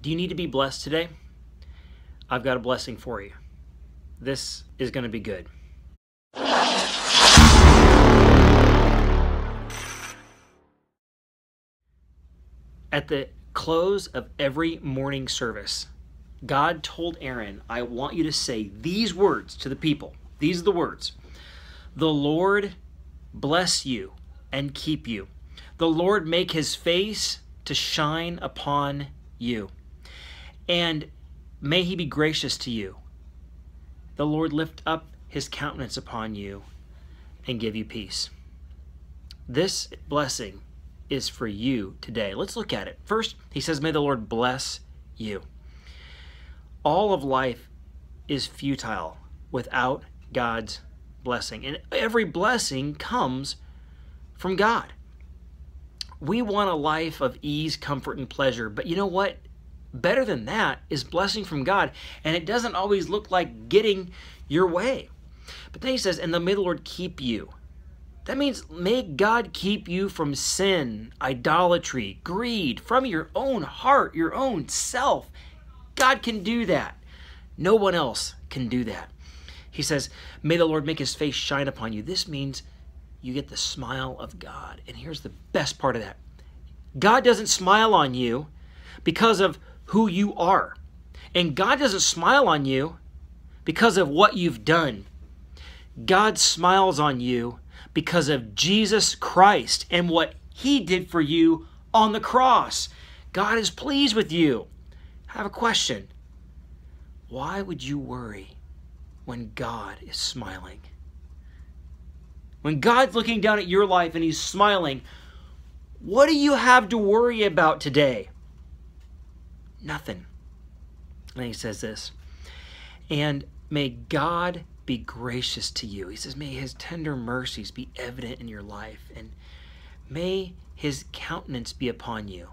Do you need to be blessed today? I've got a blessing for you. This is going to be good. At the close of every morning service, God told Aaron, I want you to say these words to the people. These are the words The Lord bless you and keep you. The Lord make his face to shine upon you. And may he be gracious to you. The Lord lift up his countenance upon you and give you peace. This blessing is for you today. Let's look at it. First, he says, May the Lord bless you. All of life is futile without God's blessing, and every blessing comes from God. We want a life of ease, comfort, and pleasure, but you know what? Better than that is blessing from God, and it doesn't always look like getting your way. But then he says, And may the Lord keep you that means may God keep you from sin, idolatry, greed, from your own heart, your own self. God can do that. No one else can do that. He says, May the Lord make his face shine upon you. This means you get the smile of God. And here's the best part of that God doesn't smile on you because of who you are, and God doesn't smile on you because of what you've done. God smiles on you because of Jesus Christ and what he did for you on the cross. God is pleased with you. I have a question. Why would you worry when God is smiling? When God's looking down at your life and he's smiling, what do you have to worry about today? Nothing. And he says this, and may God be gracious to you. He says, May his tender mercies be evident in your life, and may his countenance be upon you.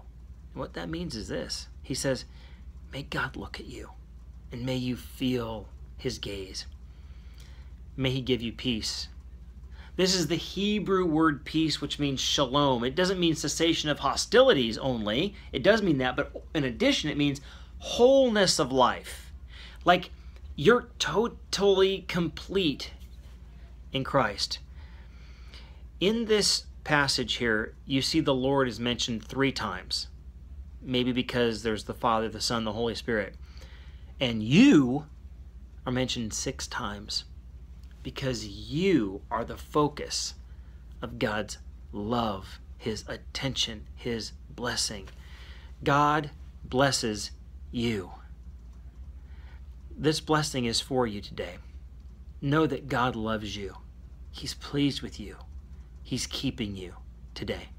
And what that means is this He says, May God look at you, and may you feel his gaze. May he give you peace. This is the Hebrew word peace, which means shalom. It doesn't mean cessation of hostilities only. It does mean that, but in addition, it means wholeness of life. Like you're totally complete in Christ. In this passage here, you see the Lord is mentioned three times. Maybe because there's the Father, the Son, the Holy Spirit. And you are mentioned six times because you are the focus of God's love, His attention, His blessing. God blesses you. This blessing is for you today. Know that God loves you. He's pleased with you. He's keeping you today.